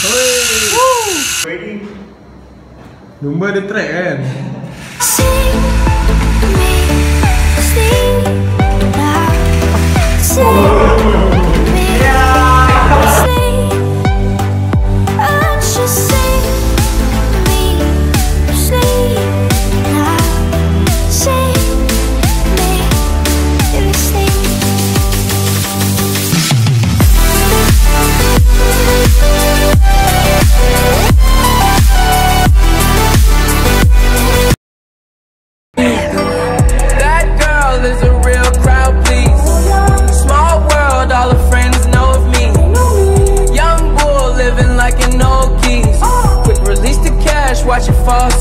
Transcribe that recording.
Woo, Ready? Jumpa dia track kan? boss.